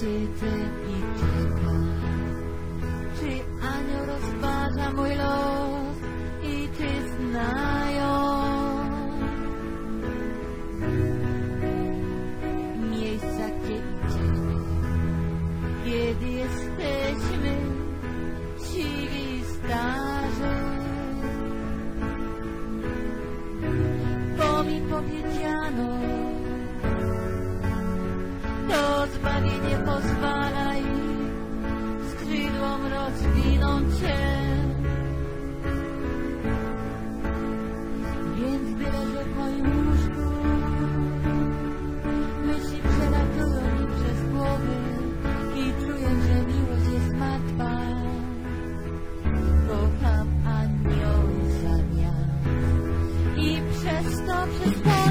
Cię i czeka. Czy anioł rozważa mój los i czy znają miejsca, idziemy, kiedy jesteśmy siwi starzy? Bo mi powiedziano, zbawienie pozwala im skrzydłom rozwinąć się. Więc gdy leżę w moim łóżku, myśli przelatują mi przez głowę i czuję, że miłość jest martwa. Kocham anioły zamiast i przez to pole